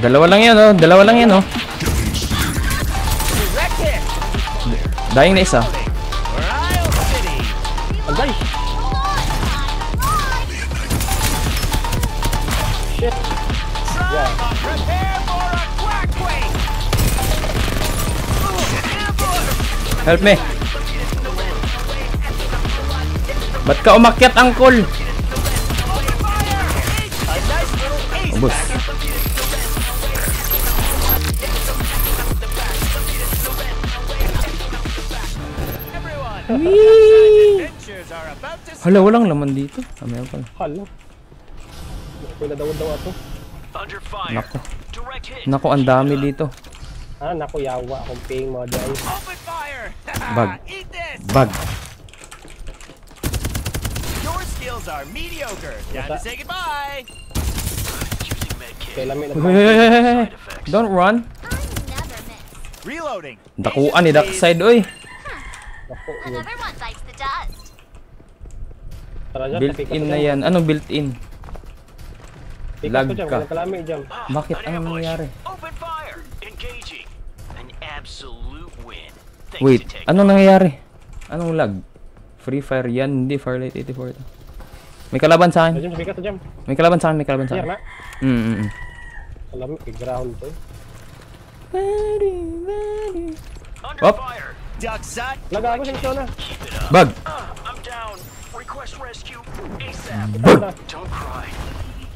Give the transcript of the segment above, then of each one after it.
Dalawa lang yan, oh. Dalawa lang yan, oh. Dying na isa. Agay! Shit! Help me. Ba't ka umakyat, Angkol? About to Hala, walang laman dito. Ah, meron pala. Hala. Na daw daw ato. Nako. Nako, ang dami dito. Ah, naku, yawa akong ping mga. Eat this. Bag. Your skills are mediocre. Time to say goodbye. Kaya lamig na. Don't run. Reloading. Dakuan ni Dark Side, oy. Naku, yun. Another one bites the dust. Tara dyan, Built tapik in ako na yan. Ano built in? Pick lag ka. dyan. Bakit? Ano. Thanks Wait, ano nangyayari? Anong lag? Free Fire yan, hindi Firelight 84 to. May kalaban sa akin. Up dyan. May kalaban sa akin, may kalaban sa akin. na. Mm, mm, mm. Kalamig, ground to. Under Up. fire. Duck side. Laga ako sa isyo na. Up. Bug! Uh, I'm down. Request rescue ASAP. Bug! Don't cry.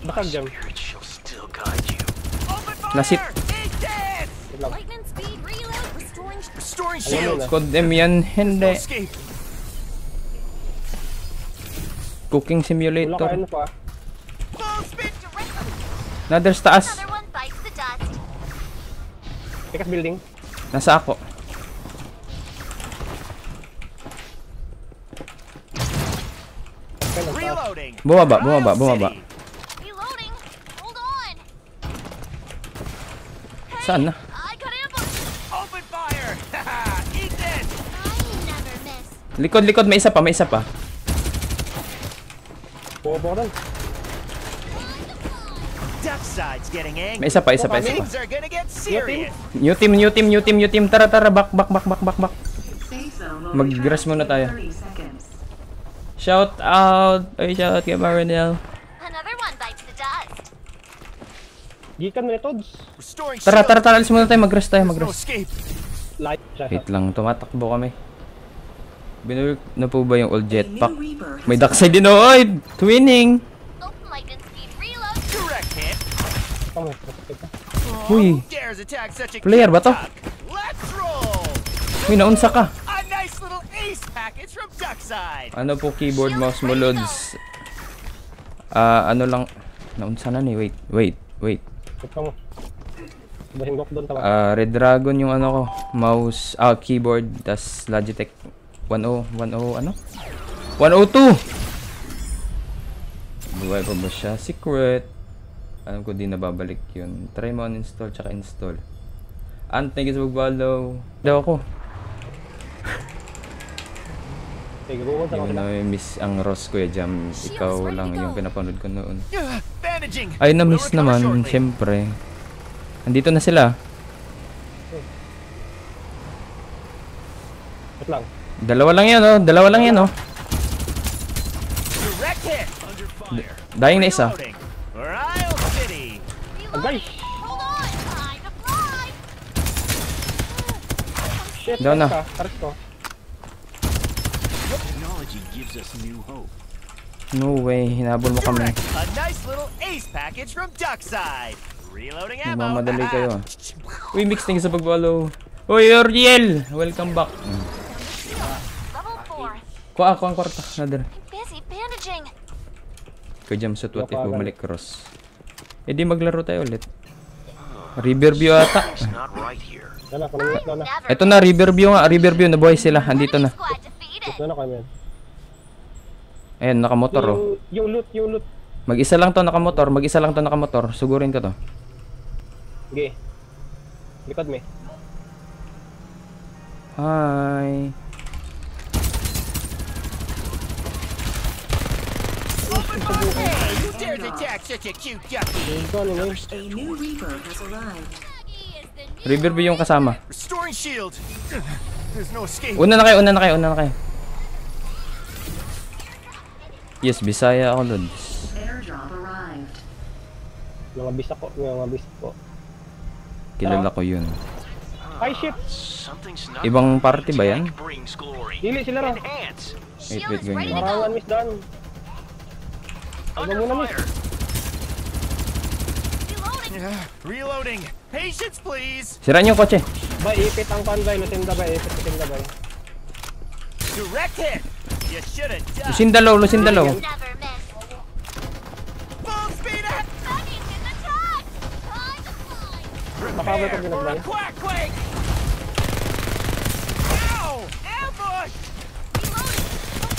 Bakag fire. Nasit. Lightning speed reload, restoring Restoring Alam mo shield. na. Squad M yan, hindi. Cooking Wala Simulator. ano pa. Full spin. Another taas. The dust. Pick up building. Nasa ako. Taas. Bumaba, bumaba, bumaba. Saan na? Likod, likod. May isa pa, may isa pa. Side's getting angry. May isa pa, isa pa, isa pa. New team, new team, new team, new team. Tara, tara. Back, back, back, back, back, back. Mag-grass muna tayo. Shout out. Ay, shout out kay Marinel. Gikan mo Tods. Tara, tara, tara. Alis muna tayo. Mag-grass tayo, siya. Wait lang, tumatakbo kami. Binuwork na po ba yung old jetpack? May oh, oy! Twinning! Oh, ka. Uy, Player ba to? uy, naunsa ka. Ano po keyboard, mouse mo, loads? Ah, ano lang. Naunsa na ni, wait, wait, wait. Ah, Red Dragon yung ano ko, mouse, ah, keyboard, tas Logitech 10, 10, ano? 102! Buhay pa ba siya? Secret. Alam ko di nababalik yun. Try mo uninstall tsaka install. Ant, thank you sa pag-follow. Daw ako. Yung na-miss ang Ross Kuya Jam. Ikaw lang yung pinapanood ko noon. Ay, na-miss naman, shortly. syempre. Andito na sila. Wait lang. Dalawa lang yan, oh. Dalawa lang yan, oh. Hit. Dying na isa. Agay! Shit, Doon na. No way, hinabol mo kami. A nice little ace package from Duckside. Reloading ammo. Nagmamadali kayo, ah. Uy, mix, you sa pag-follow. Uy, Oriel! Welcome back. Four. Kuha ako ang kwarta. Another. I'm busy bandaging. Kuya Jam sa what if bumalik cross. Eh di maglaro tayo ulit. Ata. Na, doon na. Never Ito na, Riverview nga. Riverview, nabuhay sila. Andito na. Doon na kami. Ayan, nakamotor oh. Yung, yung loot, yung loot. Mag-isa lang to nakamotor. Mag-isa lang to nakamotor. Sugurin ko to. Sige. Likod me. Hi. Hey, you did dares attack such a cute ducky? Ito, ano yun? A new Reaper has arrived. New Riverview yung kasama. Restoring shield. There's no escape. Una na kayo, una na kayo, una na kayo. Yes, Bisaya ako, Lods. Airdrop arrived. Mga bis ako, mga bis ko. Kilala ko yun. Ay, shit! Ibang party ba yan? Dili sila raw. Wait, wait, Marangan, go. Miss Dan. Under ano fire. Reloading. Patience, please. Sira niyo kotse. Baipit ang panday, natinda ba ipit, natinda ba. Direct hit. You should have done. Lusin dalaw, lusin dalaw. Makawa ko ginablay. Quack, quack. Ow! Ambush!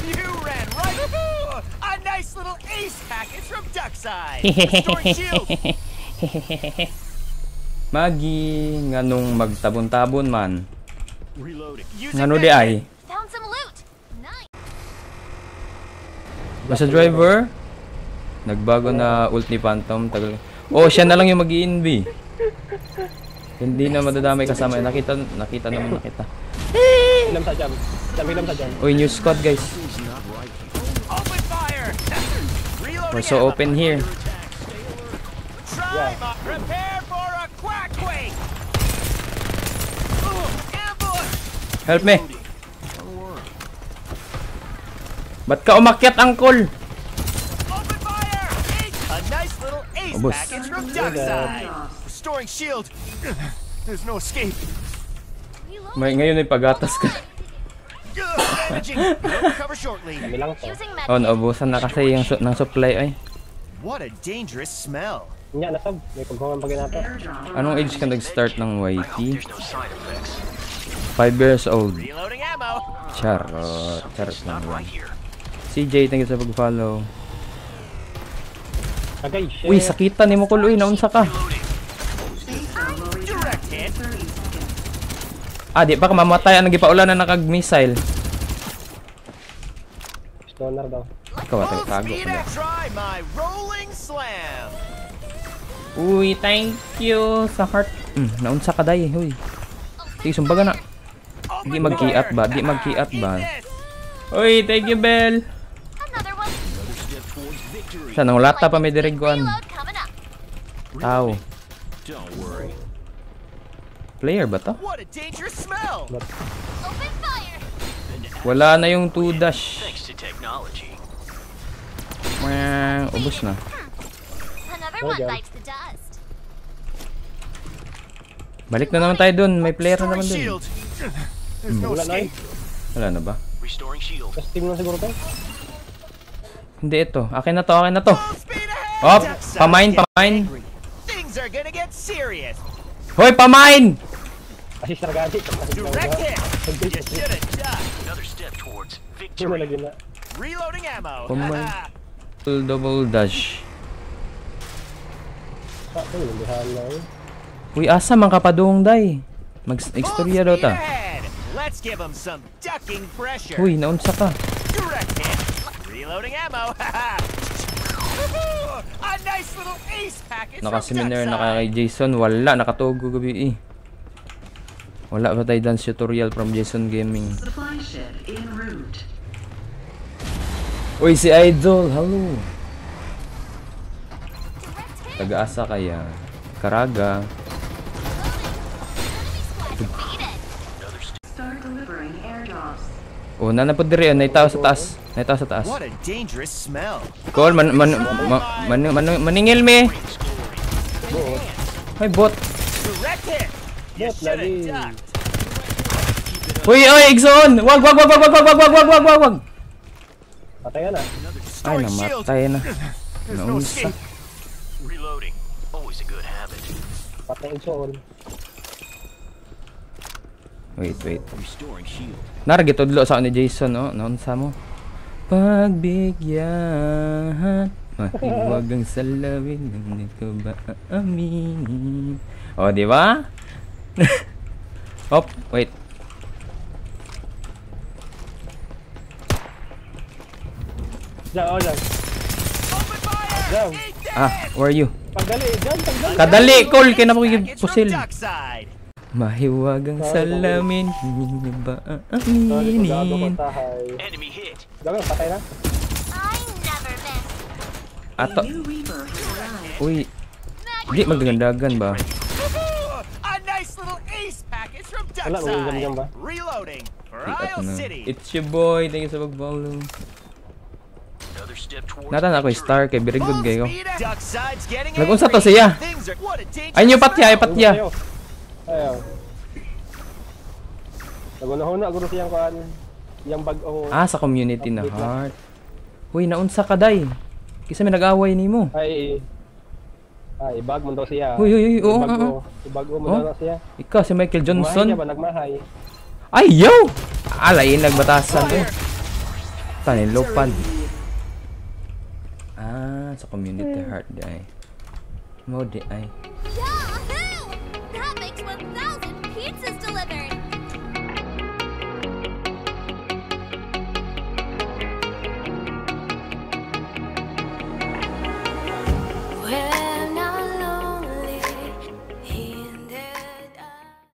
You ran right. A nice little ace package from Duckside. Magi, nganong magtabon-tabon man. Ngano di ay? Basta driver, nagbago na ult ni Phantom. Tagal. Oh, siya na lang yung mag inv Hindi na madadamay kasama. Nakita, nakita naman nakita. Ilam sa jam. Jam, ilam sa jam. Uy, new squad guys. Open fire. Reloading. We're so open here. Try Yeah. Prepare for a quack quake. Help me. Ba't ka umakyat, Uncle? Open fire. A nice little ace package from Duckside. Restoring shield. There's no escape. May ngayon ay pagatas ka. Kami lang to. Oh, naubusan na kasi yung su ng supply ay. What a dangerous smell. Nya ano, nasab, may paghungan pa ginato. Anong age ka nag-start ng YT? 5 years old. Charot. Charot naman. CJ, thank you sa pag-follow. Uy, sakita ni Mukul. Uy, naunsa ka. Ah, di pa mamatay. Ang nagipaula na nakag-missile. Stoner daw. Ikaw, atay, Full tago speed ka and try my rolling slam. Uy, thank you sa heart. Mm, naunsa ka day, huy. Sige, sumbaga na. Di mag-kiat ba? Di mag-kiat ba? Uy, thank you, Bell. Another one. Sa nang lata pa may diriguan. Tao. Don't worry. Player ba to? What a dangerous smell. Open fire. Wala na yung 2 dash. Mwah, ubos na. Balik na naman tayo dun. May player na naman dun. Hmm. Wala na Wala na ba? Steam na siguro to? Hindi ito. Akin na to, akin na to. Op, pamain, pamain. Hoy, pamain! Assist na gani. Direct hit. You should have died. Another step towards victory. Reloading ammo. Pamain. Double, double dash. Ah, eh. Uy, asa man kapadung day. Mag-extorya daw ta. Let's give him some ducking pressure. Uy, naunsa ka. Direct hit. Reloading ammo. A nice little ace package from Nakaseminar na kay Jason. Wala, nakatugo gabi eh. Wala ba tayo dance tutorial from Jason Gaming? Uy, si Idol. Hello. Taga-asa kaya. Karaga. Oh, nanapod diri. Nay tao sa taas. Nay tao sa taas. What a dangerous smell. Call, man, man, ma, man, man, maningil me. Ay, bot. Direct hit. Bot lagi. Uy, oy, Exxon! Wag, wag, wag, wag, wag, wag, wag, wag, wag, wag, wag, wag. Patay ka na. Ay, namatay na. Escape. Reloading. Always a good habit. Patay soul. Wait, wait. Restoring shield. Naragitudlo sa ni Jason, no? Naunsa mo? Pagbigyan Mahiwag ang salawin Hindi ko ba aaminin O, di ba? oh, wait. Diyan, oh, diyan. Ah, where are you? Pagdali, diyan, pagdali. Kadali, call. Kaya na mo pusil. Mahiwagang salamin, hindi ba aaminin? Dagan, patay na. Ato. Uy. Hindi magdagandagan ba? Wala, may jam-jam ba? Reloading for Isle na. City. It's your boy, thank you sa pag-follow. Natan ako victory. star kay. Dockside's getting Nag-unsa to siya? Ay, yung patya, ay route. patya. Ayaw. Ayaw. Nagunahuna, guro siyang kuhan. Yung bag o... Ah, sa community na heart. Uy, naunsa ka day. Kisa may nag-away nimo. Ay, ay, ibag mo daw siya. Uy, uy, uy, oo, Ibag mo, ibag mo Oh? daw na siya. Ikaw si Michael Johnson. niya ba? Nagmahay. Ay, yo! Alay, nagbatasan eh. Tanilopan. Ah, sa community heart di ay. Mo di ay.